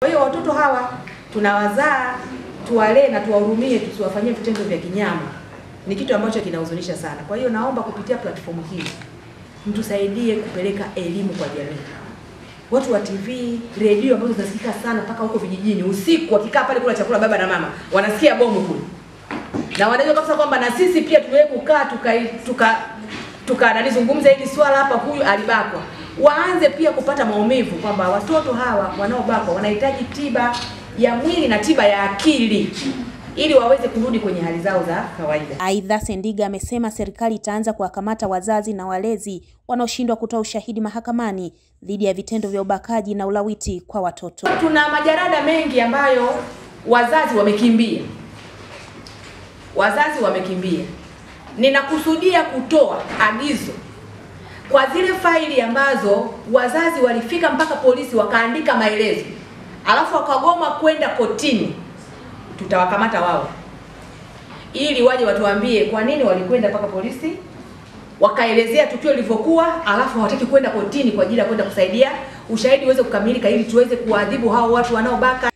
Kwa hiyo watoto hawa tunawazaa, tuwalee na tuwahurumie, tusiwafanyie vitendo vya kinyama, ni kitu ambacho kinahuzunisha sana. Kwa hiyo naomba kupitia platform hii mtusaidie kupeleka elimu kwa jamii. Watu wa TV, redio ambazo zinasikika sana mpaka huko vijijini, usiku wakikaa pale kula chakula baba na mama, wanasikia bomu kule, na wanajua kabisa kwamba na sisi pia tumewe kukaa tuka tuka tuka nalizungumza hili swala hapa, huyu alibakwa waanze pia kupata maumivu kwamba watoto hawa wanaobakwa wanahitaji tiba ya mwili na tiba ya akili ili waweze kurudi kwenye hali zao za kawaida. Aidha, Sendiga amesema serikali itaanza kuwakamata wazazi na walezi wanaoshindwa kutoa ushahidi mahakamani dhidi ya vitendo vya ubakaji na ulawiti kwa watoto. Tuna majarada mengi ambayo wazazi wamekimbia, wazazi wamekimbia. Ninakusudia kutoa agizo kwa zile faili ambazo wazazi walifika mpaka polisi wakaandika maelezo, alafu wakagoma kwenda kotini, tutawakamata wao ili waje watuambie kwa nini walikwenda mpaka polisi wakaelezea tukio lilivyokuwa, alafu hawataki kwenda kotini kwa ajili ya kwenda kusaidia ushahidi uweze kukamilika, ili tuweze kuadhibu hao watu wanaobaka.